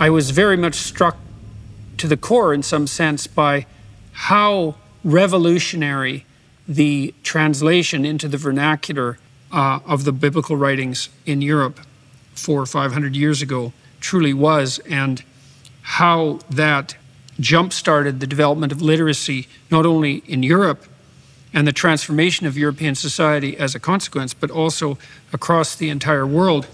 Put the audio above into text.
I was very much struck to the core, in some sense, by how revolutionary the translation into the vernacular uh, of the biblical writings in Europe four or five hundred years ago truly was, and how that jump started the development of literacy not only in Europe and the transformation of European society as a consequence, but also across the entire world.